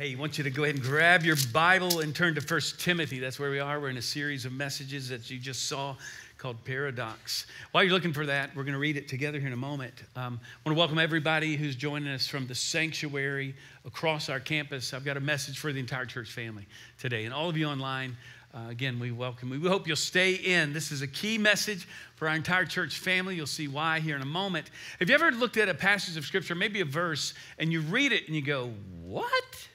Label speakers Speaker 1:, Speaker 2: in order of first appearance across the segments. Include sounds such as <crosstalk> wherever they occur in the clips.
Speaker 1: Hey, I want you to go ahead and grab your Bible and turn to First Timothy. That's where we are. We're in a series of messages that you just saw called Paradox. While you're looking for that, we're going to read it together here in a moment. Um, I want to welcome everybody who's joining us from the sanctuary across our campus. I've got a message for the entire church family today. And all of you online, uh, again, we welcome. We hope you'll stay in. This is a key message for our entire church family. You'll see why here in a moment. Have you ever looked at a passage of scripture, maybe a verse, and you read it and you go, What?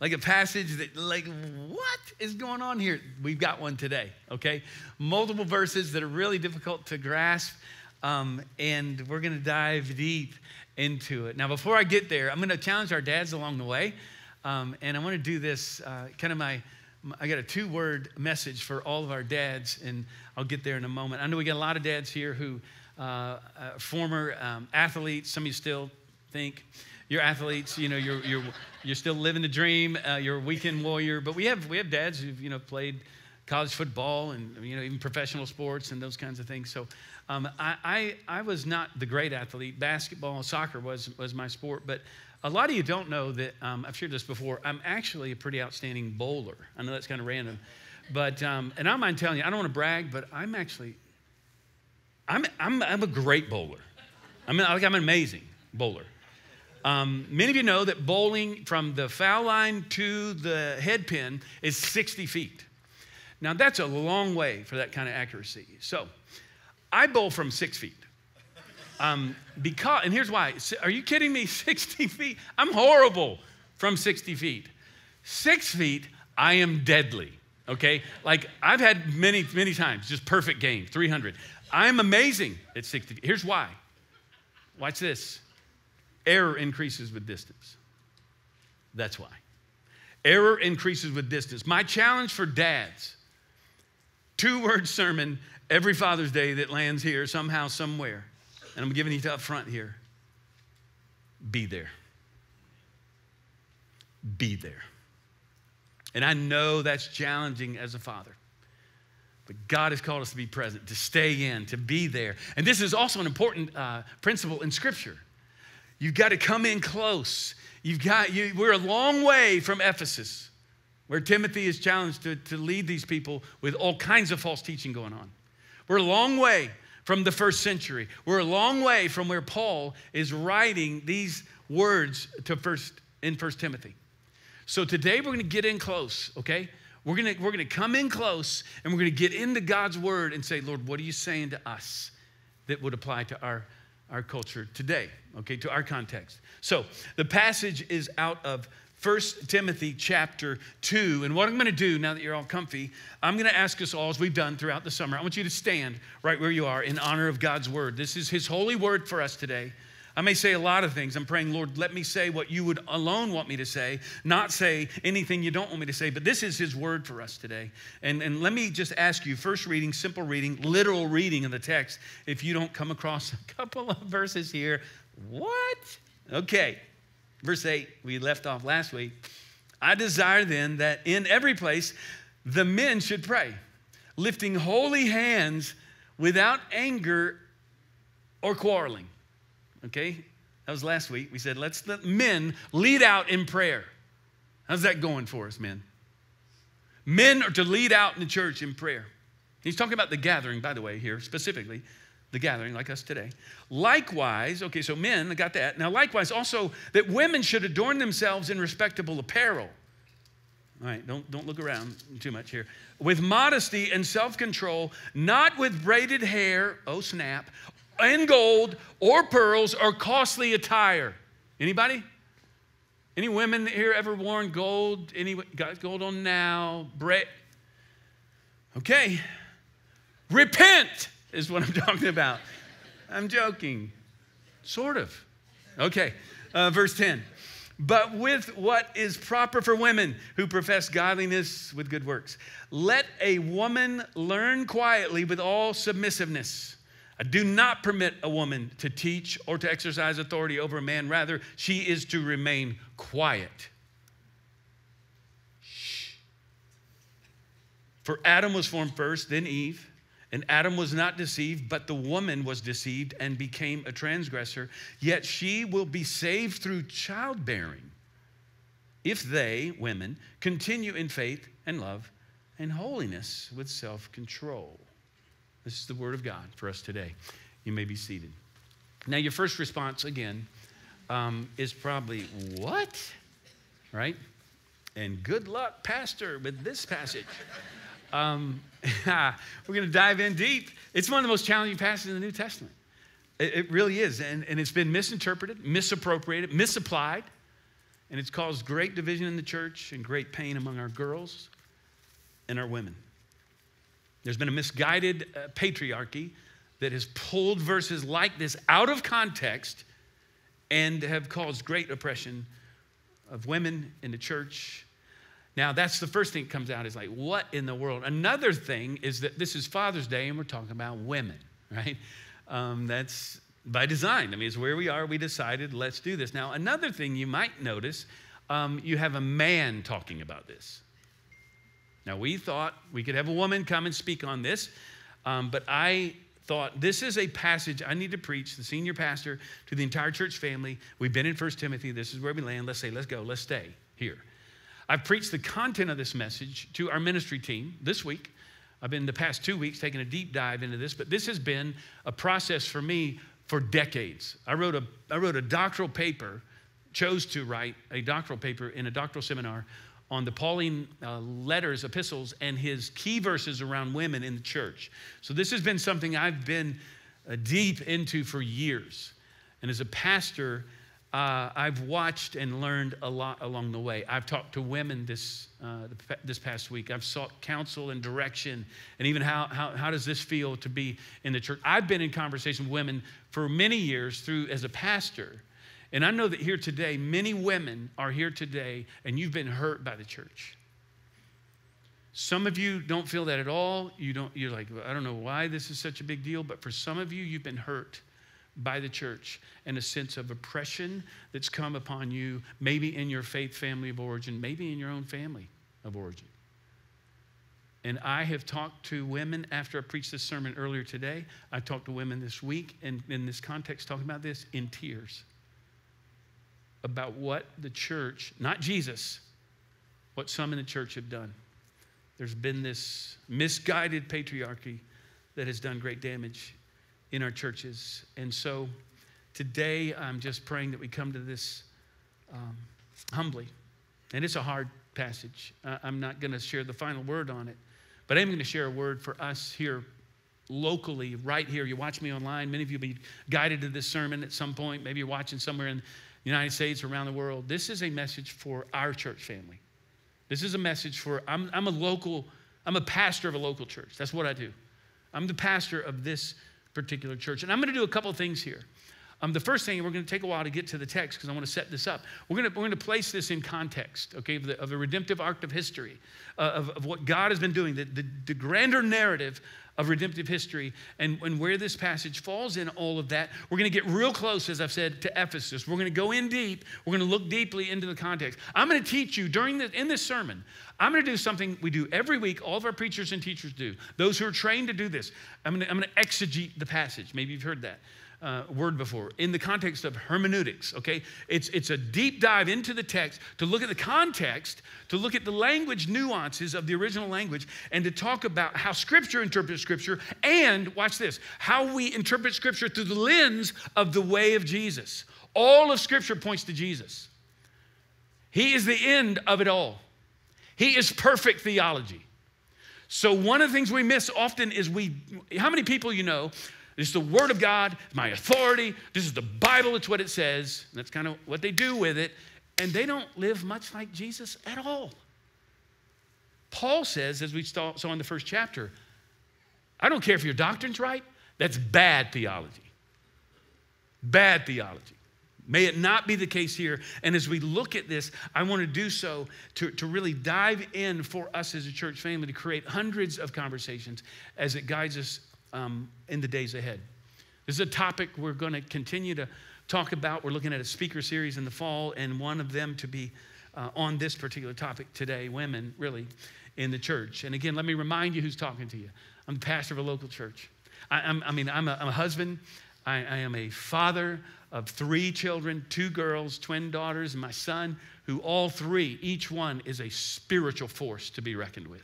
Speaker 1: Like a passage that, like, what is going on here? We've got one today, okay? Multiple verses that are really difficult to grasp, um, and we're gonna dive deep into it. Now, before I get there, I'm gonna challenge our dads along the way, um, and I wanna do this uh, kind of my, I got a two word message for all of our dads, and I'll get there in a moment. I know we got a lot of dads here who, uh, uh, former um, athletes, some of you still think you're athletes, you know, you're, you're, you're still living the dream, uh, you're a weekend warrior. But we have, we have dads who've, you know, played college football and, you know, even professional sports and those kinds of things. So um, I, I, I was not the great athlete. Basketball, soccer was, was my sport. But a lot of you don't know that, um, I've shared this before, I'm actually a pretty outstanding bowler. I know that's kind of random. But, um, and I don't mind telling you, I don't want to brag, but I'm actually, I'm, I'm, I'm a great bowler. I mean, like I'm an amazing bowler. Um, many of you know that bowling from the foul line to the head pin is 60 feet. Now, that's a long way for that kind of accuracy. So, I bowl from six feet. Um, because, and here's why. Are you kidding me? <laughs> 60 feet? I'm horrible from 60 feet. Six feet, I am deadly. Okay? Like, I've had many, many times, just perfect game, 300. I'm amazing at 60 feet. Here's why. Watch this Error increases with distance. That's why. Error increases with distance. My challenge for dads two word sermon every Father's Day that lands here somehow, somewhere. And I'm giving it up front here. Be there. Be there. And I know that's challenging as a father. But God has called us to be present, to stay in, to be there. And this is also an important uh, principle in Scripture. You've got to come in close. You've got, you, we're a long way from Ephesus, where Timothy is challenged to, to lead these people with all kinds of false teaching going on. We're a long way from the first century. We're a long way from where Paul is writing these words to first, in First Timothy. So today we're going to get in close, okay? We're going to, we're going to come in close and we're going to get into God's word and say, Lord, what are you saying to us that would apply to our our culture today, okay, to our context. So the passage is out of 1 Timothy chapter 2. And what I'm going to do now that you're all comfy, I'm going to ask us all, as we've done throughout the summer, I want you to stand right where you are in honor of God's word. This is His holy word for us today. I may say a lot of things. I'm praying, Lord, let me say what you would alone want me to say, not say anything you don't want me to say. But this is His word for us today. And, and let me just ask you first reading, simple reading, literal reading of the text. If you don't come across a couple of <laughs> verses here, what? Okay, verse 8, we left off last week. I desire then that in every place the men should pray, lifting holy hands without anger or quarreling. Okay? That was last week. We said, let's let men lead out in prayer. How's that going for us, men? Men are to lead out in the church in prayer. He's talking about the gathering, by the way, here specifically, the gathering, like us today. Likewise, okay, so men, I got that. Now, likewise, also that women should adorn themselves in respectable apparel. All right, don't, don't look around too much here. With modesty and self control, not with braided hair, oh snap, and gold or pearls or costly attire. Anybody? Any women here ever worn gold? Any got gold on now? Brett? Okay. Repent is what I'm <laughs> talking about. I'm joking. Sort of. Okay. Uh, verse 10. But with what is proper for women who profess godliness with good works. Let a woman learn quietly with all submissiveness. I do not permit a woman to teach or to exercise authority over a man. Rather, she is to remain quiet. Shh. For Adam was formed first, then Eve. And Adam was not deceived, but the woman was deceived and became a transgressor. Yet she will be saved through childbearing if they, women, continue in faith and love and holiness with self control. This is the word of God for us today. You may be seated. Now, your first response, again, um, is probably, What? Right? And good luck, Pastor, with this passage. Um, <laughs> we're going to dive in deep. It's one of the most challenging passages in the New Testament. It, it really is. And, and it's been misinterpreted, misappropriated, misapplied. And it's caused great division in the church and great pain among our girls and our women. There's been a misguided uh, patriarchy that has pulled verses like this out of context and have caused great oppression of women in the church. Now, that's the first thing that comes out is like, what in the world? Another thing is that this is Father's Day and we're talking about women, <laughs> right? Um, that's by design. I mean, it's where we are. We decided, let's do this. Now, another thing you might notice, um, you have a man talking about this. Now, we thought we could have a woman come and speak on this, um, but I thought this is a passage I need to preach, the senior pastor, to the entire church family. We've been in 1 Timothy. This is where we land. Let's say, let's go, let's stay here. I've preached the content of this message to our ministry team this week. I've been the past two weeks taking a deep dive into this, but this has been a process for me for decades. I wrote a, I wrote a doctoral paper, chose to write a doctoral paper in a doctoral seminar on the Pauline uh, letters, epistles, and his key verses around women in the church. So this has been something I've been uh, deep into for years. And as a pastor, uh, I've watched and learned a lot along the way. I've talked to women this, uh, this past week. I've sought counsel and direction, and even how, how, how does this feel to be in the church? I've been in conversation with women for many years through as a pastor. And I know that here today, many women are here today, and you've been hurt by the church. Some of you don't feel that at all. You don't, you're like, I don't know why this is such a big deal, but for some of you, you've been hurt by the church and a sense of oppression that's come upon you, maybe in your faith family of origin, maybe in your own family of origin. And I have talked to women after I preached this sermon earlier today. I talked to women this week, and in this context, talking about this in tears about what the church, not Jesus, what some in the church have done. There's been this misguided patriarchy that has done great damage in our churches. And so today, I'm just praying that we come to this um, humbly. And it's a hard passage. I'm not going to share the final word on it, but I'm going to share a word for us here locally, right here. You watch me online. Many of you will be guided to this sermon at some point. Maybe you're watching somewhere in United States, around the world. This is a message for our church family. This is a message for, I'm, I'm a local, I'm a pastor of a local church. That's what I do. I'm the pastor of this particular church. And I'm going to do a couple things here. Um, the first thing, we're going to take a while to get to the text because I want to set this up. We're going to, we're going to place this in context, okay, of the, of the redemptive arc of history, uh, of, of what God has been doing, the, the, the grander narrative of redemptive history and, and where this passage falls in all of that. We're going to get real close, as I've said, to Ephesus. We're going to go in deep. We're going to look deeply into the context. I'm going to teach you during this, in this sermon, I'm going to do something we do every week, all of our preachers and teachers do. Those who are trained to do this, I'm going to, I'm going to exegete the passage. Maybe you've heard that uh, word before in the context of hermeneutics, okay? It's, it's a deep dive into the text to look at the context, to look at the language nuances of the original language, and to talk about how Scripture interprets Scripture, and watch this, how we interpret Scripture through the lens of the way of Jesus. All of Scripture points to Jesus. He is the end of it all. He is perfect theology. So, one of the things we miss often is we, how many people you know this is the Word of God, my authority. This is the Bible, it's what it says. That's kind of what they do with it. And they don't live much like Jesus at all. Paul says, as we saw in the first chapter, I don't care if your doctrine's right, that's bad theology. Bad theology. May it not be the case here. And as we look at this, I want to do so to, to really dive in for us as a church family to create hundreds of conversations as it guides us um, in the days ahead. This is a topic we're going to continue to talk about. We're looking at a speaker series in the fall, and one of them to be uh, on this particular topic today women, really, in the church. And again, let me remind you who's talking to you. I'm the pastor of a local church. I, I mean, I'm a, I'm a husband. I, I am a father of three children two girls, twin daughters, and my son, who all three, each one is a spiritual force to be reckoned with.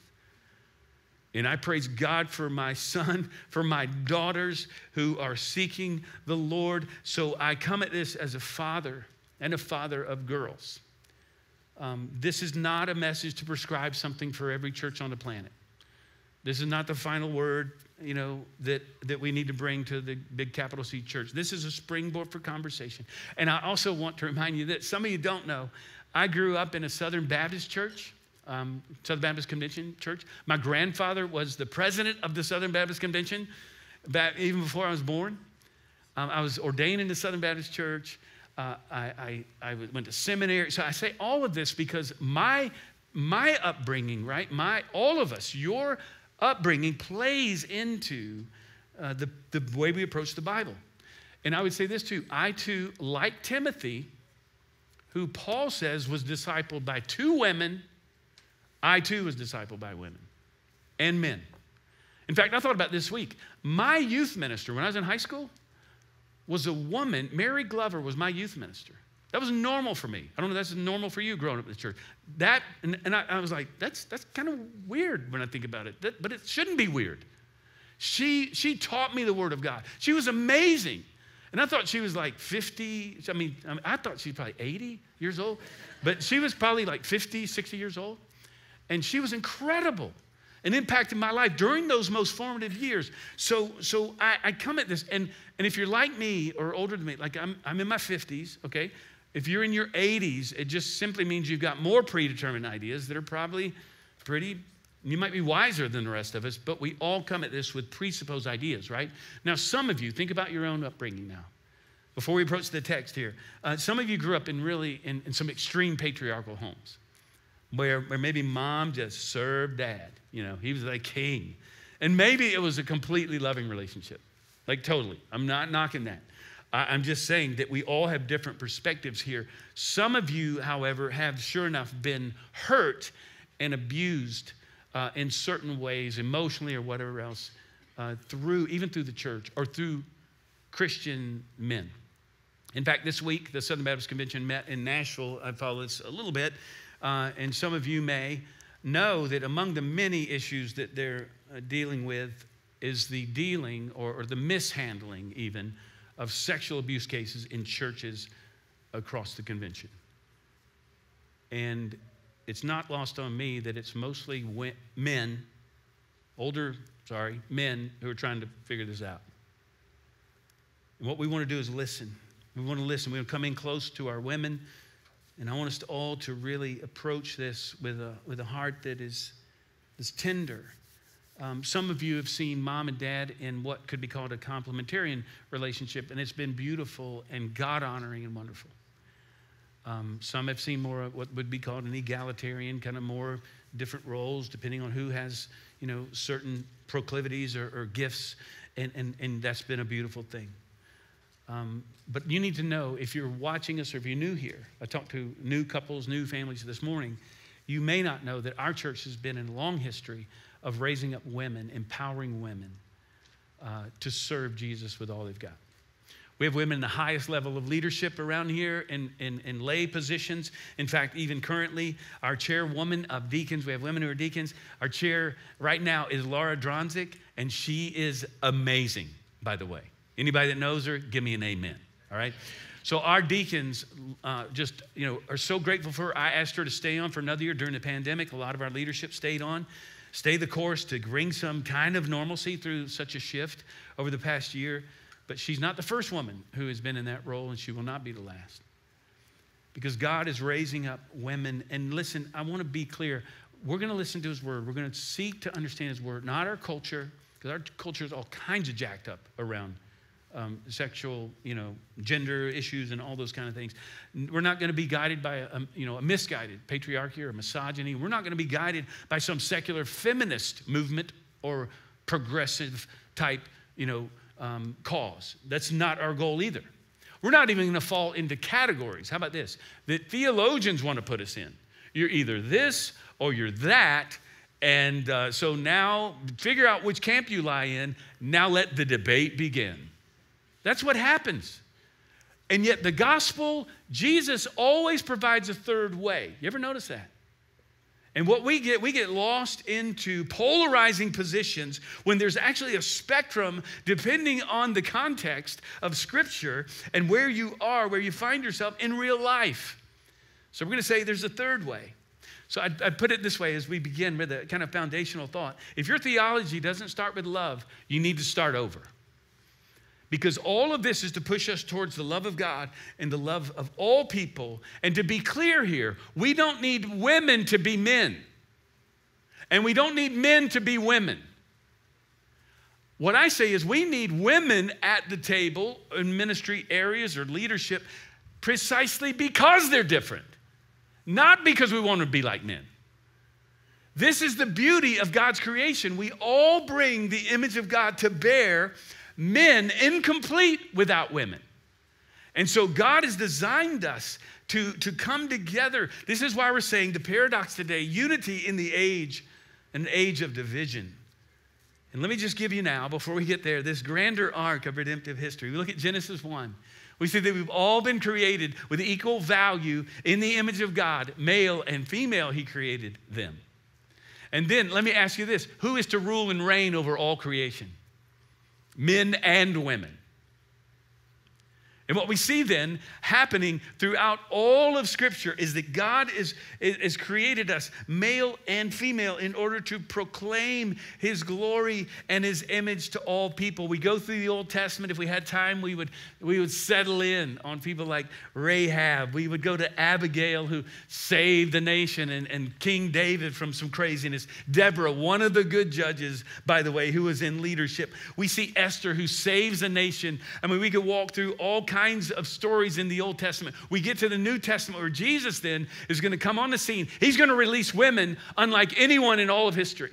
Speaker 1: And I praise God for my son, for my daughters who are seeking the Lord. So I come at this as a father and a father of girls. Um, this is not a message to prescribe something for every church on the planet. This is not the final word, you know, that, that we need to bring to the big capital C church. This is a springboard for conversation. And I also want to remind you that some of you don't know, I grew up in a Southern Baptist church, um, Southern Baptist Convention church. My grandfather was the president of the Southern Baptist Convention back even before I was born. Um, I was ordained in the Southern Baptist Church. Uh, I, I, I went to seminary. So I say all of this because my, my upbringing, right? My, all of us, your upbringing plays into uh, the, the way we approach the Bible. And I would say this too I too, like Timothy, who Paul says was discipled by two women, I too was discipled by women and men. In fact, I thought about this week. My youth minister, when I was in high school, was a woman. Mary Glover was my youth minister. That was normal for me. I don't know if that's normal for you growing up in the church. That, and, and I, I, was like, that's, that's kind of weird when I think about it, that, but it shouldn't be weird. She, she taught me the Word of God. She was amazing. And I thought she was like 50, I mean, I, mean, I thought she was probably 80 years old, but she was probably like 50, 60 years old. And she was incredible and impacted my life during those most formative years. So, so I, I come at this, and, and if you're like me or older than me, like I'm, I'm in my 50s, okay? If you're in your 80s, it just simply means you've got more predetermined ideas that are probably pretty, you might be wiser than the rest of us, but we all come at this with presupposed ideas, right? Now, some of you, think about your own upbringing now. Before we approach the text here, uh, some of you grew up in really in, in some extreme patriarchal homes where, where maybe mom just served dad. You know, he was like king. And maybe it was a completely loving relationship. Like, totally. I'm not knocking that. I'm just saying that we all have different perspectives here. Some of you, however, have sure enough been hurt and abused uh, in certain ways, emotionally or whatever else, uh, through even through the church or through Christian men. In fact, this week, the Southern Baptist Convention met in Nashville. I follow this a little bit uh, and some of you may know that among the many issues that they're uh, dealing with is the dealing or, or the mishandling, even, of sexual abuse cases in churches across the convention. And it's not lost on me that it's mostly men, older, sorry, men who are trying to figure this out. And what we want to do is listen. We want to listen. We want to come in close to our women and I want us to all to really approach this with a, with a heart that is, is tender. Um, some of you have seen mom and dad in what could be called a complementarian relationship, and it's been beautiful and God honoring and wonderful. Um, some have seen more of what would be called an egalitarian, kind of more different roles depending on who has, you know, certain proclivities or, or gifts, and, and, and that's been a beautiful thing. Um, but you need to know if you're watching us or if you're new here, I talked to new couples, new families this morning, you may not know that our church has been in a long history of raising up women, empowering women uh, to serve Jesus with all they've got. We have women in the highest level of leadership around here in, in, in, lay positions. In fact, even currently, our chairwoman of deacons, we have women who are deacons. Our chair right now is Laura Dronzik, and she is amazing, by the way. Anybody that knows her, give me an amen. All right? So our deacons uh, just, you know, are so grateful for her. I asked her to stay on for another year during the pandemic. A lot of our leadership stayed on, stay the course to bring some kind of normalcy through such a shift over the past year. But she's not the first woman who has been in that role, and she will not be the last. Because God is raising up women. And listen, I want to be clear. We're going to listen to his word. We're going to seek to understand his word, not our culture, because our culture is all kinds of jacked up around um, sexual, you know, gender issues and all those kind of things. We're not going to be guided by a, you know, a misguided patriarchy or misogyny. We're not going to be guided by some secular feminist movement or progressive type, you know, um, cause. That's not our goal either. We're not even going to fall into categories. How about this? That theologians want to put us in. You're either this or you're that. And uh, so now figure out which camp you lie in. Now let the debate begin. That's what happens. And yet, the gospel, Jesus always provides a third way. You ever notice that? And what we get, we get lost into polarizing positions when there's actually a spectrum depending on the context of Scripture and where you are, where you find yourself in real life. So we're going to say there's a third way. So I'd, I'd, put it this way as we begin with a kind of foundational thought. If your theology doesn't start with love, you need to start over. Because all of this is to push us towards the love of God and the love of all people. And to be clear here, we don't need women to be men, and we don't need men to be women. What I say is, we need women at the table in ministry areas or leadership precisely because they're different, not because we want to be like men. This is the beauty of God's creation. We all bring the image of God to bear men incomplete without women. And so God has designed us to, to come together. This is why we're saying the paradox today unity in the age, an age of division. And let me just give you now, before we get there, this grander arc of redemptive history. We look at Genesis 1. We see that we've all been created with equal value in the image of God, male and female, He created them. And then let me ask you this who is to rule and reign over all creation? Men and women. And what we see then happening throughout all of Scripture is that God is, is, created us, male and female, in order to proclaim His glory and His image to all people. We go through the Old Testament. If we had time, we would, we would settle in on people like Rahab. We would go to Abigail, who saved the nation, and, and King David from some craziness. Deborah, one of the good judges, by the way, who was in leadership. We see Esther, who saves a nation. I mean, we could walk through all kinds of stories in the Old Testament. We get to the New Testament where Jesus then is going to come on the scene. He's going to release women unlike anyone in all of history.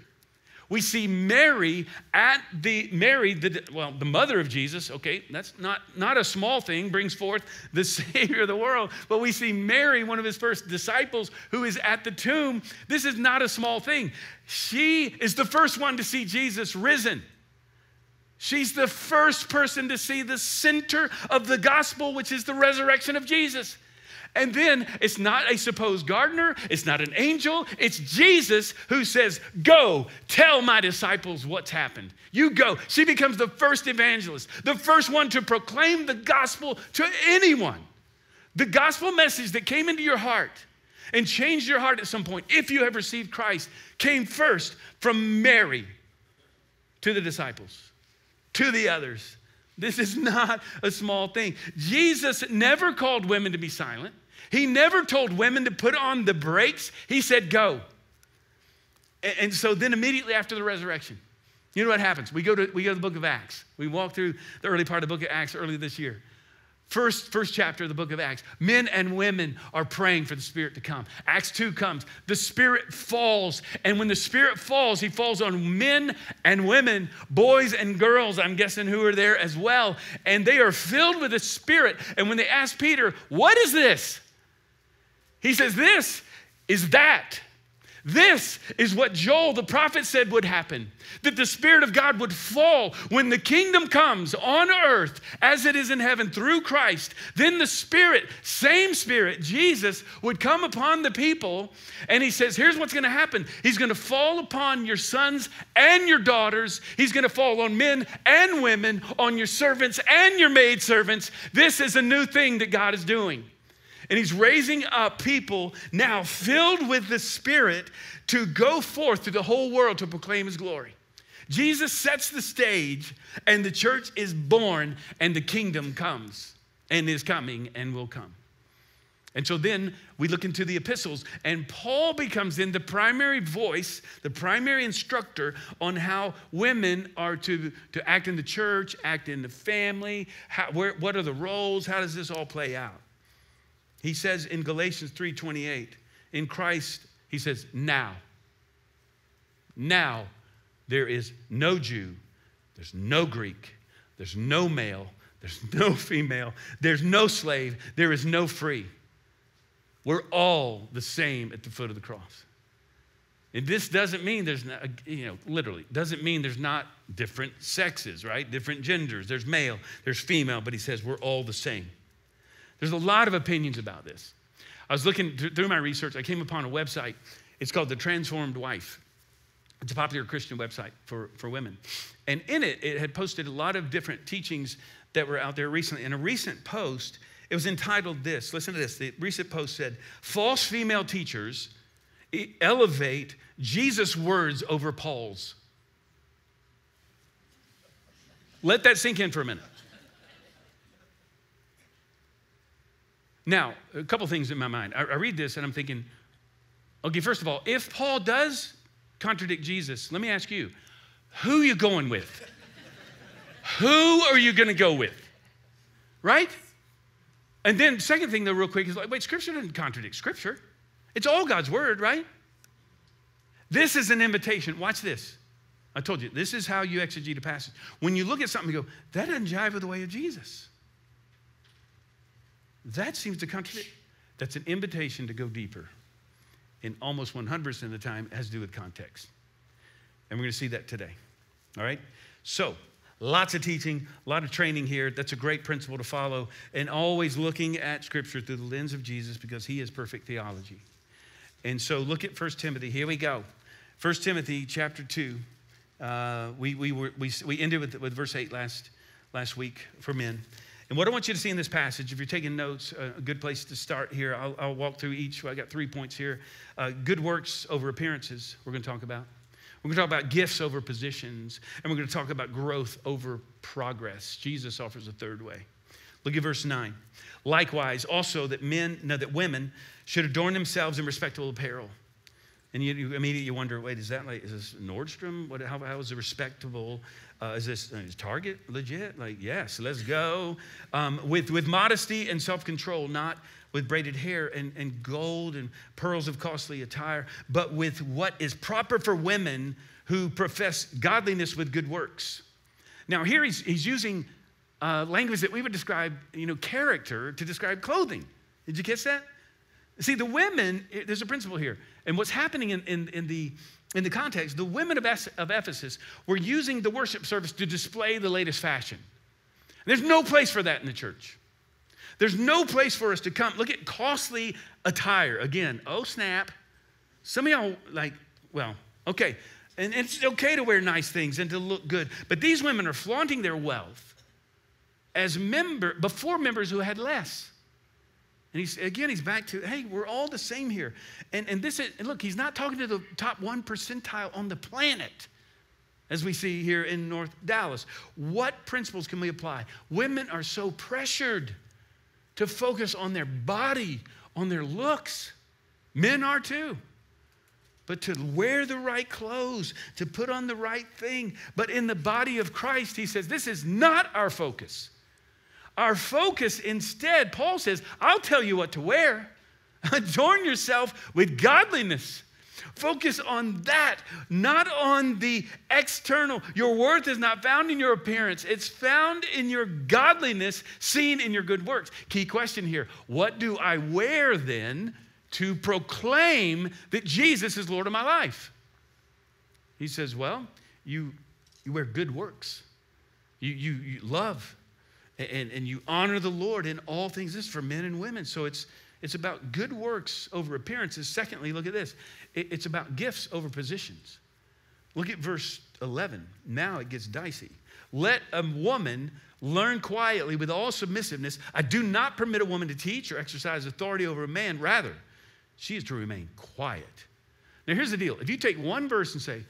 Speaker 1: We see Mary at the Mary, the well, the mother of Jesus. Okay, that's not not a small thing. Brings forth the <laughs> Savior of the world. But we see Mary, one of his first disciples, who is at the tomb. This is not a small thing. She is the first one to see Jesus risen. She's the first person to see the center of the gospel, which is the resurrection of Jesus. And then it's not a supposed gardener, it's not an angel, it's Jesus who says, Go, tell my disciples what's happened. You go. She becomes the first evangelist, the first one to proclaim the gospel to anyone. The gospel message that came into your heart and changed your heart at some point, if you have received Christ, came first from Mary to the disciples to the others. This is not a small thing. Jesus never called women to be silent. He never told women to put on the brakes. He said, go. And so then immediately after the resurrection, you know what happens? We go to, we go to the book of Acts. We walk through the early part of the book of Acts early this year. First, first chapter of the book of Acts. Men and women are praying for the Spirit to come. Acts 2 comes. The Spirit falls. And when the Spirit falls, He falls on men and women, boys and girls, I'm guessing, who are there as well. And they are filled with the Spirit. And when they ask Peter, What is this? He says, This is that. This is what Joel the prophet said would happen that the Spirit of God would fall when the kingdom comes on earth as it is in heaven through Christ. Then the Spirit, same Spirit, Jesus, would come upon the people. And he says, Here's what's going to happen He's going to fall upon your sons and your daughters, He's going to fall on men and women, on your servants and your maidservants. This is a new thing that God is doing. And he's raising up people now filled with the Spirit to go forth to the whole world to proclaim his glory. Jesus sets the stage, and the church is born, and the kingdom comes, and is coming, and will come. And so then we look into the epistles, and Paul becomes then the primary voice, the primary instructor on how women are to, to act in the church, act in the family, how, where, what are the roles, how does this all play out? He says in Galatians 3:28, in Christ, he says, now. Now there is no Jew, there's no Greek, there's no male, there's <laughs> no female, there's no slave, there is no free. We're all the same at the foot of the cross. And this doesn't mean there's not, you know, literally, doesn't mean there's not different sexes, right? Different genders. There's male, there's female, but he says we're all the same. There's a lot of opinions about this. I was looking through my research, I came upon a website. It's called The Transformed Wife. It's a popular Christian website for, for women. And in it, it had posted a lot of different teachings that were out there recently. In a recent post, it was entitled this listen to this. The recent post said, False female teachers elevate Jesus' words over Paul's. Let that sink in for a minute. Now, a couple things in my mind. I, I, read this and I'm thinking, okay, first of all, if Paul does contradict Jesus, let me ask you, who are you going with? who are you going to go with? Right? And then, second thing, though, real quick, is like, wait, Scripture doesn't contradict Scripture. It's all God's word, right? This is an invitation. Watch this. I told you, this is how you exegete a passage. When you look at something, you go, that doesn't jive with the way of Jesus. That seems to contradict. That's an invitation to go deeper. And almost 100% of the time, it has to do with context. And we're going to see that today. All right? So, lots of teaching, a lot of training here. That's a great principle to follow. And always looking at Scripture through the lens of Jesus because he is perfect theology. And so, look at 1 Timothy. Here we go. 1 Timothy chapter 2. Uh, we, we, were, we, we ended with, with verse 8 last, last week for men. And what I want you to see in this passage, if you're taking notes, uh, a good place to start here, I'll, I'll walk through each. I got three points here. Uh, good works over appearances, we're going to talk about. We're going to talk about gifts over positions, and we're going to talk about growth over progress. Jesus offers a third way. Look at verse 9. Likewise, also that men, no, that women should adorn themselves in respectable apparel. And you, you immediately wonder, wait, is that like, is this Nordstrom? What, how, how is it respectable? Uh, is this is Target legit? Like, yes, let's go. Um, with, with modesty and self control, not with braided hair and, and gold and pearls of costly attire, but with what is proper for women who profess godliness with good works. Now, here he's, he's using uh, language that we would describe, you know, character to describe clothing. Did you catch that? See, the women, eh, there's a principle here. And what's happening in, in, in the in the context, the women of, of Ephesus were using the worship service to display the latest fashion. There's no place for that in the church. There's no place for us to come. Look at costly attire. Again, oh snap. Some of y'all, like, well, okay. And it's okay to wear nice things and to look good. But these women are flaunting their wealth as member before members who had less. And he's again, he's back to, hey, we're all the same here. And, and this is, and look, he's not talking to the top one percentile on the planet, as we see here in North Dallas. What principles can we apply? Women are so pressured to focus on their body, on their looks. Men are too. But to wear the right clothes, to put on the right thing. But in the body of Christ, he says, this is not our focus. Our focus instead, Paul says, I'll tell you what to wear. <laughs> Adorn yourself with godliness. Focus on that, not on the external. Your worth is not found in your appearance, it's found in your godliness, seen in your good works. Key question here What do I wear then to proclaim that Jesus is Lord of my life? He says, Well, you, you wear good works, you, you, you love and, and you honor the Lord in all things. This is for men and women. So it's, it's about good works over appearances. Secondly, look at this it, it's about gifts over positions. Look at verse 11. Now it gets dicey. Let a woman learn quietly with all submissiveness. I do not permit a woman to teach or exercise authority over a man. Rather, she is to remain quiet. Now, here's the deal if you take one verse and say,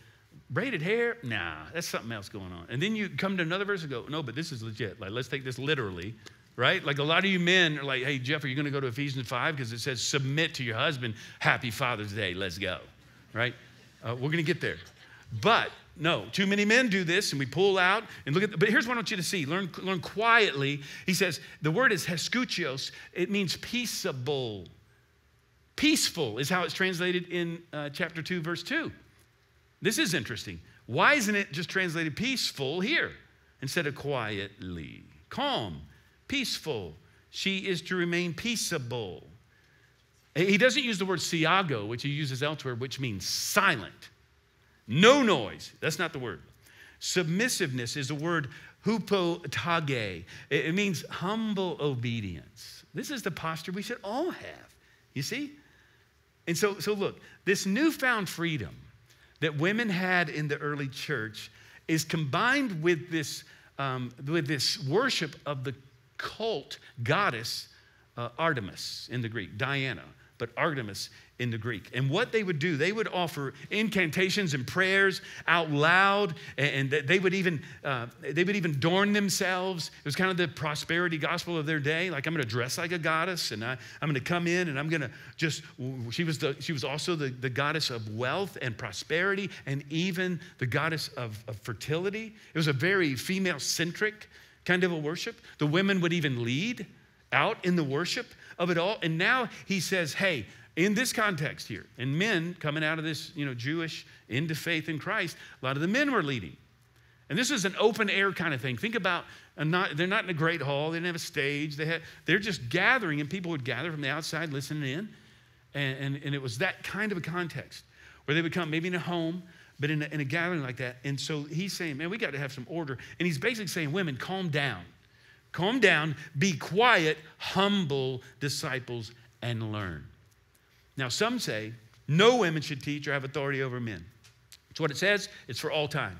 Speaker 1: braided hair? Nah that's something else going on. And then you come to another verse and go no but this is legit. Like let's take this literally right? Like a lot of you men are like hey jeff are you going to go to ephesians 5 because it says submit to your husband. Happy father's day. Let's go right? Uh, we're going to get there. But no too many men do this and we pull out and look at but here's what i want you to see. Learn, learn quietly. He says the word is hesuchios. It means peaceable. Peaceful is how it's translated in uh, chapter 2 verse 2 this is interesting. Why isn't it just translated peaceful here instead of quietly? Calm, peaceful. She is to remain peaceable. He doesn't use the word sigao, which he uses elsewhere, which means silent. No noise. That's not the word. Submissiveness is the word hupotage. It means humble obedience. This is the posture we should all have. You see? And so, so look, this newfound freedom that women had in the early church is combined with this, um, with this worship of the cult goddess uh, Artemis in the Greek, Diana, but Artemis in the Greek. And what they would do, they would offer incantations and prayers out loud, and they would even uh, they would even adorn themselves. It was kind of the prosperity gospel of their day. Like I'm going to dress like a goddess, and I, I'm going to come in, and I'm going to just. She was the she was also the, the goddess of wealth and prosperity, and even the goddess of, of fertility. It was a very female centric kind of a worship. The women would even lead out in the worship of it all. And now he says, hey, in this context here, and men coming out of this, you know, Jewish into faith in Christ, a lot of the men were leading. And this is an open air kind of thing. Think about, not, they're not in a great hall, they didn't have a stage, they had, they're just gathering, and people would gather from the outside listening in. And, and, and it was that kind of a context where they would come, maybe in a home, but in a, in a gathering like that. And so he's saying, man, we got to have some order. And he's basically saying, women, calm down. Calm down, be quiet, humble disciples, and learn. Now, some say no women should teach or have authority over men. It's what it says, it's for all time.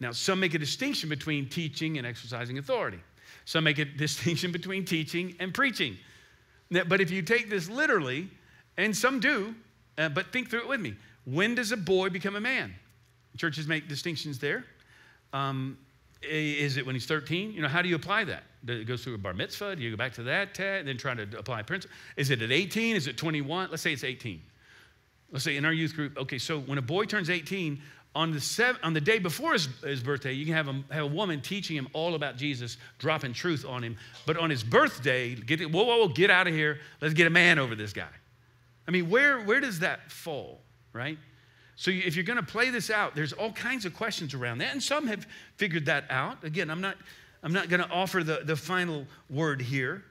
Speaker 1: Now, some make a distinction between teaching and exercising authority. Some make a <laughs> distinction between teaching and preaching. But if you take this literally, and some do, uh, but think through it with me. When does a boy become a man? Churches make distinctions there. Um, is it when he's 13? You know, how do you apply that? It goes through a bar mitzvah. Do you go back to that, and then try to apply principle? Is it at 18? Is it 21? Let's say it's 18. Let's say in our youth group, okay, so when a boy turns 18, on the, seven, on the day before his, his birthday, you can have a, have a woman teaching him all about Jesus, dropping truth on him. But on his birthday, get whoa, whoa, whoa, get out of here. Let's get a man over this guy. I mean, where, where does that fall, right? So if you're going to play this out, there's all kinds of questions around that, and some have figured that out. Again, I'm not I'm not going to offer the, the final word here,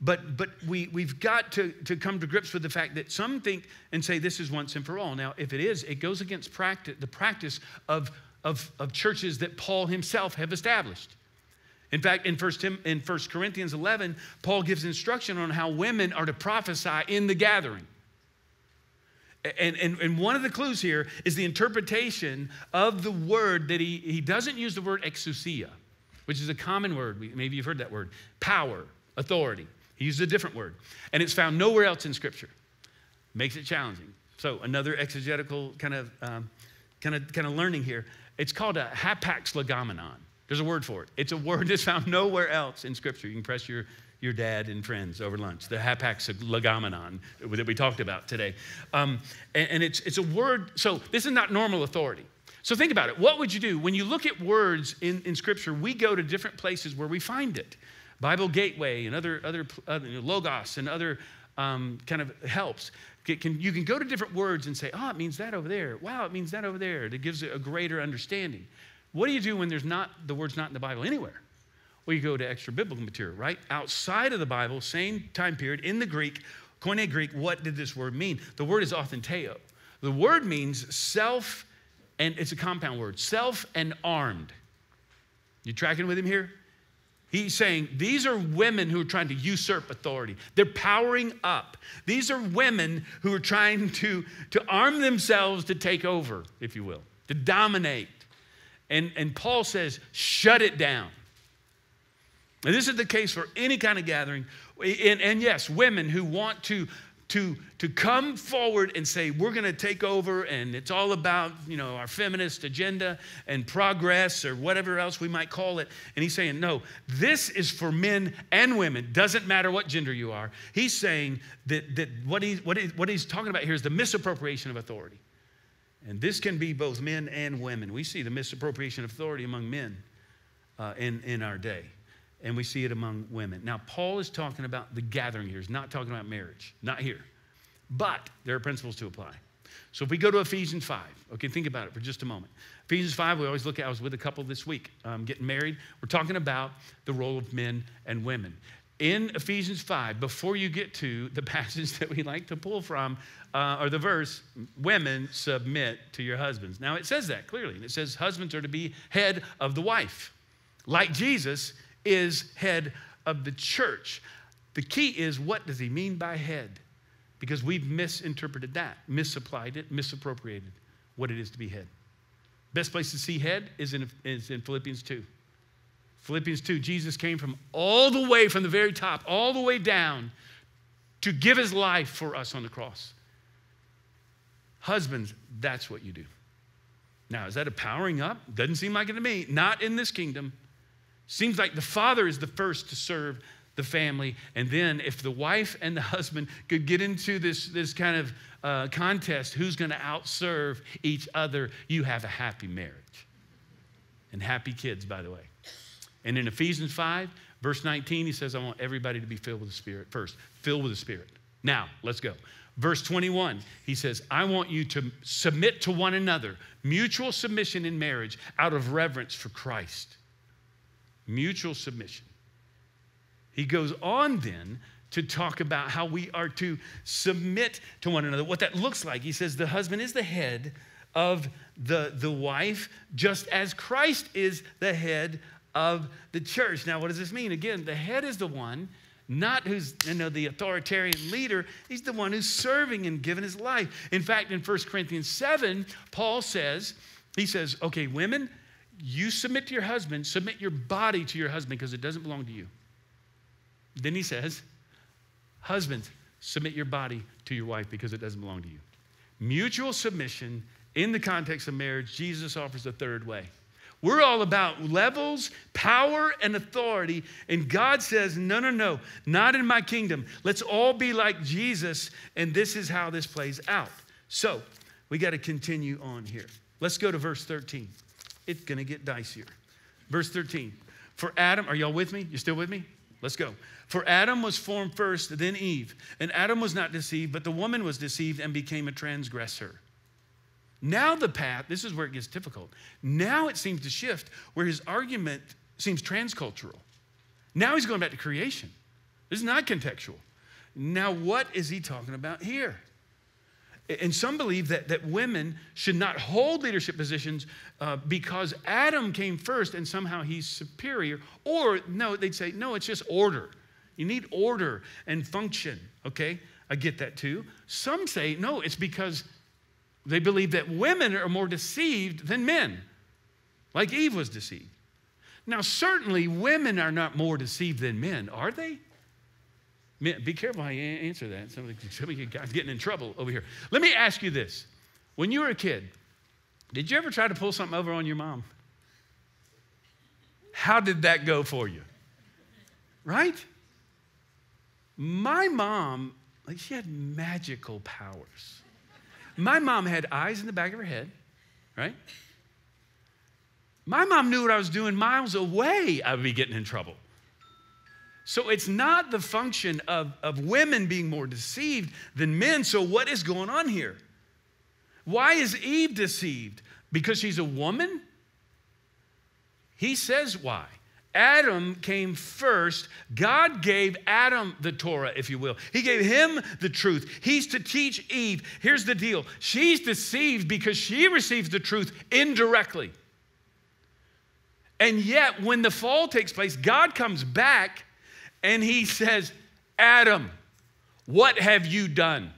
Speaker 1: but, but we, we've got to, to come to grips with the fact that some think and say this is once and for all. Now, if it is, it goes against practice, the practice of, of, of churches that Paul himself have established. In fact, in 1, Tim, in 1 Corinthians 11, Paul gives instruction on how women are to prophesy in the gathering. And, and, and one of the clues here is the interpretation of the word that he, he doesn't use the word exousia which is a common word. Maybe you've heard that word power, authority. He uses a different word, and it's found nowhere else in Scripture. Makes it challenging. So, another exegetical kind of, um, kind of, kind of learning here. It's called a hapax legomenon. There's a word for it. It's a word <laughs> that's found nowhere else in Scripture. You can press your, your dad and friends over lunch, the hapax legomenon that we talked about today. Um, and, and it's, it's a word, so this is not normal authority. So think about it. What would you do? When you look at words in, in Scripture, we go to different places where we find it. Bible Gateway and other, other, other Logos and other um, kind of helps. Can, you can go to different words and say, oh, it means that over there. Wow, it means that over there. That gives it a greater understanding. What do you do when there's not, the word's not in the Bible anywhere? Well, you go to extra biblical material, right? Outside of the Bible, same time period, in the Greek, Koine Greek, what did this word mean? The word is authenteo. The word means self and it's a compound word self and armed. You tracking with him here? He's saying these are women who are trying to usurp authority. They're powering up. These are women who are trying to, to arm themselves to take over, if you will, to dominate. And, and Paul says, shut it down. And this is the case for any kind of gathering. And, and yes, women who want to to, to come forward and say, we're going to take over and it's all about, you know, our feminist agenda and progress or whatever else we might call it. And he's saying, no, this is for men and women. Doesn't matter what gender you are. He's saying that, that what, he, what, he, what he's talking about here is the misappropriation of authority. And this can be both men and women. We see the misappropriation of authority among men uh, in, in our day and we see it among women. Now, Paul is talking about the gathering here. He's not talking about marriage, not here. But there are principles to apply. So if we go to Ephesians 5, okay, think about it for just a moment. Ephesians 5, we always look at, I was with a couple this week um, getting married. We're talking about the role of men and women. in Ephesians 5, before you get to the <laughs> passage that we like to pull from, uh, or the verse, women submit to your husbands. Now, it says that clearly. And it says husbands are to be head of the wife, like Jesus is head of the church. The key is what does he mean by head? Because we've misinterpreted that, misapplied it, misappropriated what it is to be head. Best place to see head is in, is in Philippians 2. Philippians 2, Jesus came from all the way from the very top, all the way down to give his life for us on the cross. Husbands, that's what you do. Now, is that a powering up? Doesn't seem like it to me. Not in this kingdom. Seems like the father is the first to serve the family. And then, if the wife and the husband could get into this, this kind of uh, contest, who's going to outserve each other, you have a happy marriage. And happy kids, by the way. And in Ephesians 5, verse 19, he says, I want everybody to be filled with the Spirit first. Filled with the Spirit. Now, let's go. Verse 21, he says, I want you to submit to one another, mutual submission in marriage out of reverence for Christ. Mutual submission. He goes on then to talk about how we are to submit to one another, what that looks like. He says, The husband is the head of the, the wife, just as Christ is the head of the church. Now, what does this mean? Again, the head is the one, not who's you know the authoritarian leader. He's the one who's serving and giving his life. In fact, in 1 Corinthians 7, Paul says, he says, okay, women, you submit to your husband, submit your body to your husband because it doesn't belong to you. Then he says, husbands, submit your body to your wife because it doesn't belong to you. Mutual submission in the context of marriage, Jesus offers a third way. We're all about levels, power, and authority. And God says, no, no, no, not in my kingdom. Let's all be like Jesus. And this is how this plays out. So we got to continue on here. Let's go to verse 13. It's going to get dicier. Verse 13. For Adam, are y'all with me? You still with me? Let's go. For Adam was formed first, then Eve. And Adam was not deceived, but the woman was deceived and became a transgressor. Now, the path, this is where it gets difficult. Now it seems to shift where his argument seems transcultural. Now he's going back to creation. This is not contextual. Now, what is he talking about here? And some believe that, that women should not hold leadership positions uh, because Adam came first and somehow he's superior. Or, no, they'd say, no, it's just order. You need order and function, okay? I get that too. Some say, no, it's because they believe that women are more deceived than men, like Eve was deceived. Now, certainly women are not more deceived than men, are they? Be careful how you answer that. Some of <laughs> you guys getting in trouble over here. Let me ask you this. When you were a kid, did you ever try to pull something over on your mom? How did that go for you? Right? My mom, like she had magical powers. My mom had eyes in the back of her head, right? My mom knew what I was doing miles away, I would be getting in trouble. So it's not the function of, of women being more deceived than men. So, what is going on here? Why is Eve deceived? Because she's a woman? He says why. Adam came first. God gave Adam the Torah, if you will. He gave him the truth. He's to teach Eve. Here's the deal she's deceived because she receives the truth indirectly. And yet, when the fall takes place, God comes back and he says, Adam, what have you done?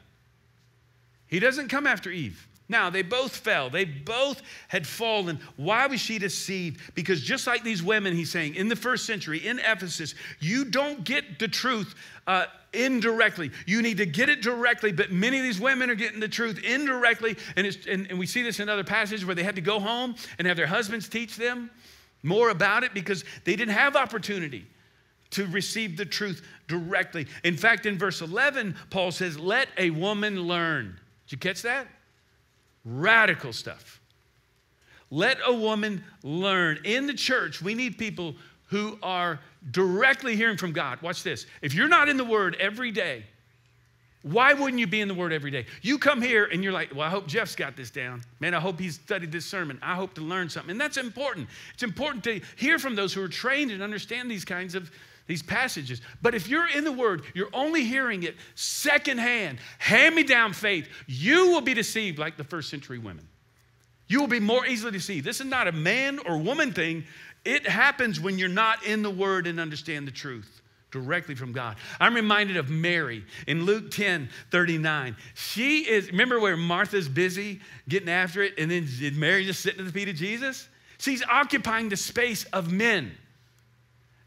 Speaker 1: He doesn't come after Eve. Now, they both fell. They both had fallen. Why was she deceived? Because just like these women, he's saying, in the first century, in Ephesus, you don't get the truth uh, indirectly. You need to get it directly, but many of these women are getting the truth indirectly. And, and, and we see this in other passages where they had to go home and have their husbands teach them more about it because they didn't have opportunity to receive the truth directly. In fact, in verse 11, Paul says, Let a woman learn. Did you catch that? Radical stuff. Let a woman learn. In the church, we need people who are directly hearing from God. Watch this. If you're not in the Word every day, why wouldn't you be in the Word every day? You come here and you're like, well, I hope Jeff's got this down. Man, I hope he's studied this sermon. I hope to learn something. And that's important. It's important to hear from those who are trained and understand these kinds of these passages. But if you're in the Word, you're only hearing it secondhand, hand me down faith, you will be deceived like the first century women. You will be more easily deceived. This is not a man or woman thing. It happens when you're not in the Word and understand the truth directly from God. I'm reminded of Mary in Luke 10 39. She is, remember where Martha's busy getting after it, and then Mary just sitting at the feet of Jesus? She's occupying the space of men.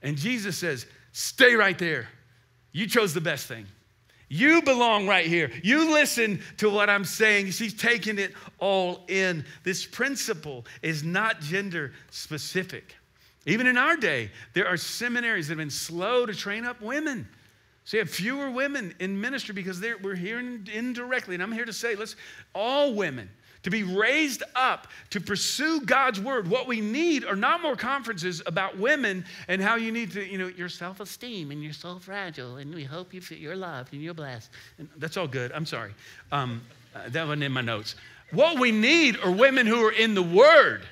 Speaker 1: And Jesus says, Stay right there. You chose the best thing. You belong right here. You listen to what I'm saying. She's taking it all in. This principle is not gender specific. Even in our day, there are seminaries that have been slow to train up women. So you have fewer women in ministry because we're hearing indirectly. And I'm here to say, let's all women to be raised up to pursue God's word. What we need are not more conferences about women and how you need to, you know, your self esteem and you're so fragile and we hope you feel you're loved and you're blessed. And that's all good. I'm sorry. Um, uh, that wasn't in my notes. What we need are women who are in the word,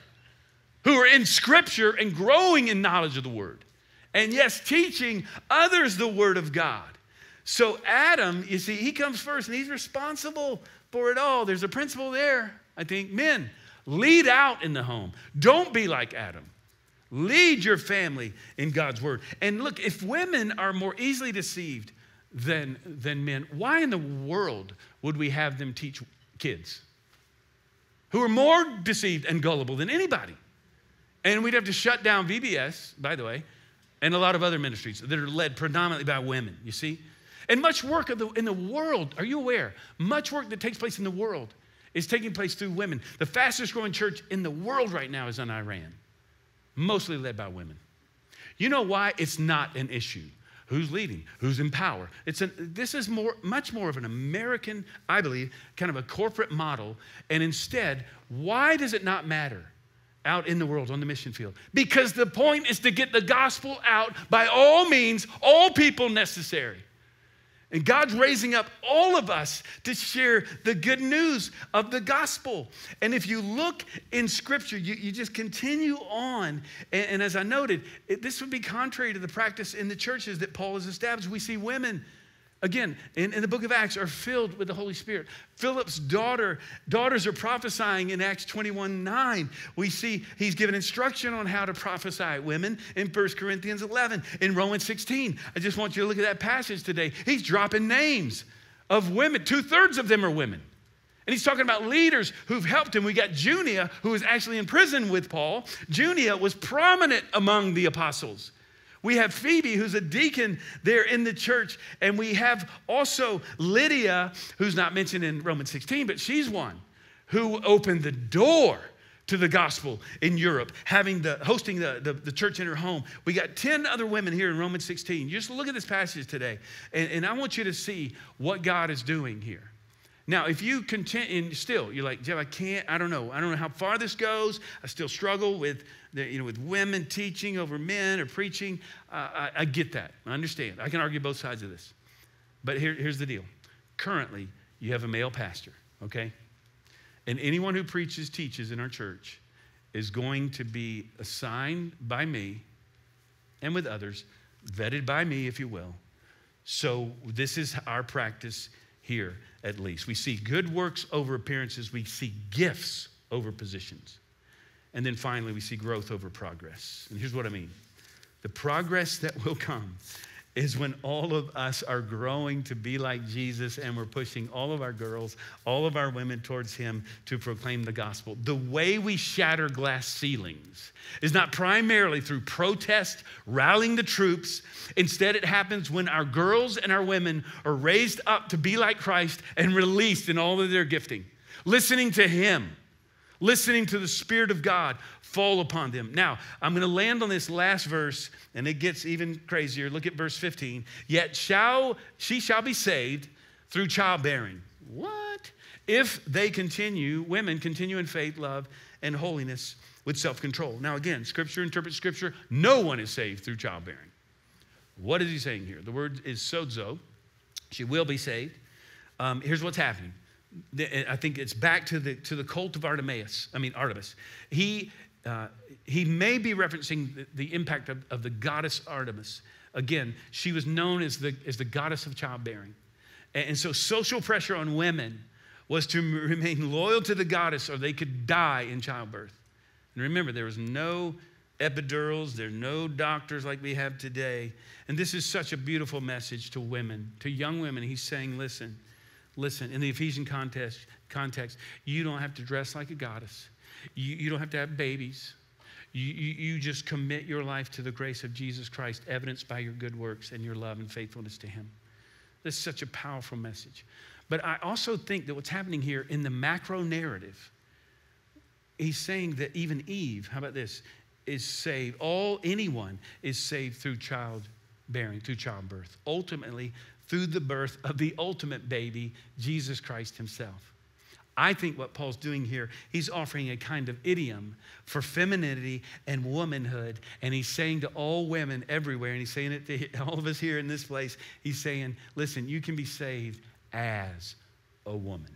Speaker 1: who are in scripture and growing in knowledge of the word. And yes, teaching others the word of God. So Adam, you see, he comes first and he's responsible for it all. There's a principle there. I think, men, lead out in the home. Don't be like Adam. Lead your family in God's word. And look, if women are more easily deceived than, than men, why in the world would we have them teach kids who are more deceived and gullible than anybody? And we'd have to shut down VBS, by the way, and a lot of other ministries that are led predominantly by women, you see? And much work the, in the world, are you aware? Much work that takes place in the world is taking place through women. The fastest growing church in the world right now is in Iran, mostly led by women. You know why? It's not an issue. Who's leading? Who's in power? It's an, this is more, much more of an American, I believe, kind of a corporate model. And instead, why does it not matter out in the world on the mission field? Because the point is to get the gospel out by all means, all people necessary. And God's raising up all of us to share the good news of the gospel. And if you look in Scripture, you, you just continue on. And, and as I noted, it, this would be contrary to the practice in the churches that Paul has established. We see women again in, in, the book of acts are filled with the holy spirit philip's daughter daughters are prophesying in acts 21 9 we see he's given instruction on how to prophesy women in 1 corinthians 11 in romans 16 i just want you to look at that passage today he's dropping names of women two-thirds of them are women and he's talking about leaders who've helped him. We got Junia, who was actually in prison with Paul. Junia was prominent among the apostles. We have Phoebe, who's a deacon there in the church. And we have also Lydia, who's not mentioned in Romans 16, but she's one who opened the door to the gospel in Europe, having the hosting the, the, the, church in her home. We got 10 other women here in Romans 16. Just look at this passage today, and, and I want you to see what God is doing here. Now, if you continue, still, you're like, Jeff, I can't, I don't know. I don't know how far this goes. I still struggle with, the, you know, with women teaching over men or preaching. Uh, I, I, get that. I understand. I can argue both sides of this. But here, here's the deal. Currently, you have a male pastor, okay? And anyone who preaches, teaches in our church is going to be assigned by me and with others, vetted by me, if you will. So this is our practice here at least. We see good works over appearances, we see gifts over positions. And then finally, we see growth over progress. And here's what I mean the progress that will come is when all of us are growing to be like Jesus and we're pushing all of our girls, all of our women towards Him to proclaim the gospel. The way we shatter glass ceilings is not primarily through protest, rallying the troops. Instead, it happens when our girls and our women are raised up to be like Christ and released in all of their gifting, listening to Him listening to the Spirit of God fall upon them. Now, I'm going to land on this last verse, and it gets even crazier. Look at verse 15. Yet shall she shall be saved through childbearing. What? If they continue, women continue in faith, love, and holiness with self control. Now, again, scripture interprets scripture. No one is saved through childbearing. What is he saying here? The word is sozo. She will be saved. Um, here's what's happening I think it's back to the, to the cult of Artemis. I mean, Artemis. He, uh, he may be referencing the, the impact of, of, the goddess Artemis, Again, she was known as the, as the goddess of childbearing. And, and so, social pressure on women was to remain loyal to the goddess or they could die in childbirth. And remember, there was no epidurals, there are no doctors like we have today. And this is such a beautiful message to women, to young women. He's saying, listen, listen, in the Ephesian context, context you don't have to dress like a goddess, you, you don't have to have babies. You, you, you just commit your life to the grace of Jesus Christ, evidenced by your good works and your love and faithfulness to Him. This is such a powerful message. But I also think that what's happening here in the macro narrative, he's saying that even Eve, how about this, is saved. All anyone is saved through childbearing, through childbirth. Ultimately, through the birth of the ultimate baby, Jesus Christ Himself. I think what Paul's doing here, he's offering a kind of idiom for femininity and womanhood. And he's saying to all women everywhere, and he's saying it to <laughs> all of us here in this place, he's saying, listen, you can be saved as a woman.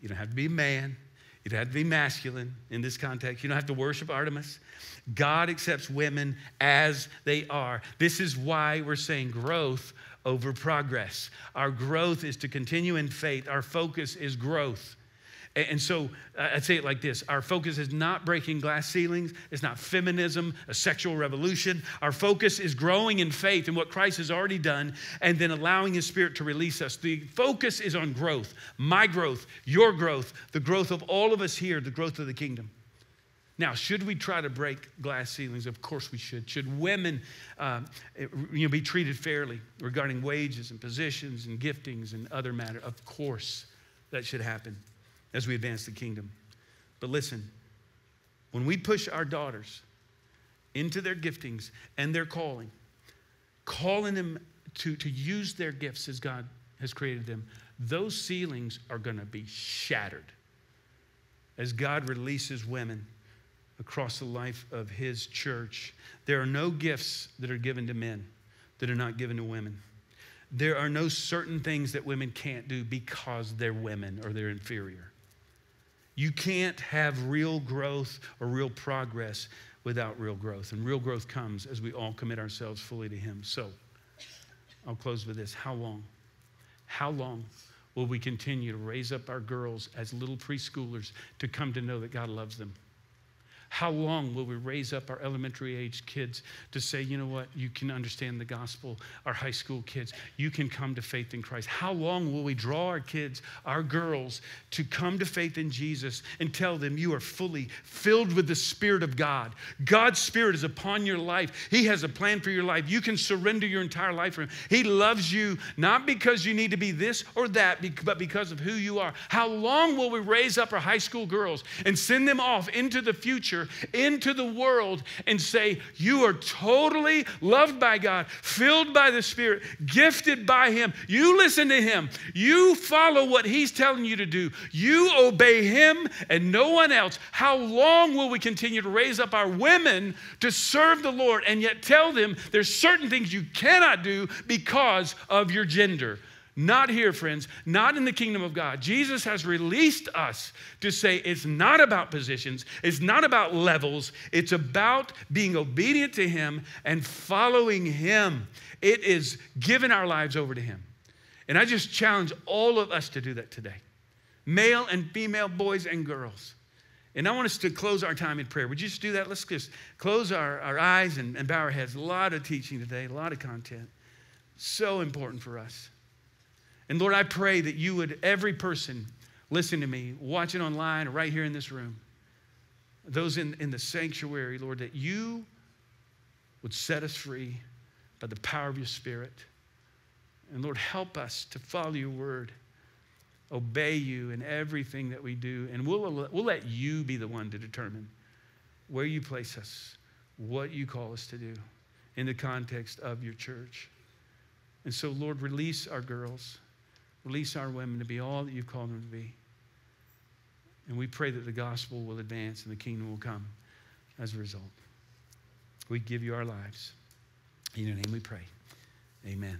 Speaker 1: You don't have to be a man. You don't have to be masculine in this context. You don't have to worship Artemis. God accepts women as they are. This is why we're saying growth over progress. Our growth is to continue in faith, our focus is growth. And so I'd say it like this Our focus is not breaking glass ceilings, it's not feminism, a sexual revolution. Our focus is growing in faith in what Christ has already done and then allowing His Spirit to release us. The focus is on growth my growth, your growth, the growth of all of us here, the growth of the kingdom. Now, should we try to break glass ceilings? Of course we should. Should women uh, you know, be treated fairly regarding wages and positions and giftings and other matters? Of course that should happen as we advance the kingdom. But listen, when we push our daughters into their giftings and their calling, calling them to, to use their gifts as God has created them, those ceilings are going to be shattered as God releases women across the life of his church. There are no gifts that are given to men that are not given to women. There are no certain things that women can't do because they're women or they're inferior. You can't have real growth or real progress without real growth. And real growth comes as we all commit ourselves fully to Him. So, I'll close with this. How long? How long will we continue to raise up our girls as little preschoolers to come to know that God loves them? How long will we raise up our elementary age kids to say, you know what, you can understand the gospel? Our high school kids, you can come to faith in Christ. How long will we draw our kids, our girls, to come to faith in Jesus and tell them you are fully filled with the Spirit of God? God's Spirit is upon your life. He has a plan for your life. You can surrender your entire life for Him. He loves you not because you need to be this or that, but because of who you are. How long will we raise up our high school girls and send them off into the future? Into the world and say, You are totally loved by God, filled by the Spirit, gifted by Him. You listen to Him. You follow what He's telling you to do. You obey Him and no one else. How long will we continue to raise up our women to serve the Lord and yet tell them there's certain things you cannot do because of your gender? Not here, friends, not in the kingdom of God. Jesus has released us to say it's not about positions, it's not about levels, it's about being obedient to Him and following Him. It is giving our lives over to Him. And I just challenge all of us to do that today male and female, boys and girls. And I want us to close our time in prayer. Would you just do that? Let's just close our, our eyes and, and bow our heads. A lot of teaching today, a lot of content. So important for us. And Lord, I pray that you would, every person listen to me, watching online right here in this room, those in, in the sanctuary, Lord, that you would set us free by the power of your Spirit. And Lord, help us to follow your word, obey you in everything that we do. And we'll, we'll let you be the one to determine where you place us, what you call us to do in the context of your church. And so, Lord, release our girls. Release our women to be all that you've called them to be. And we pray that the gospel will advance and the kingdom will come as a result. We give you our lives. In your name we pray. Amen.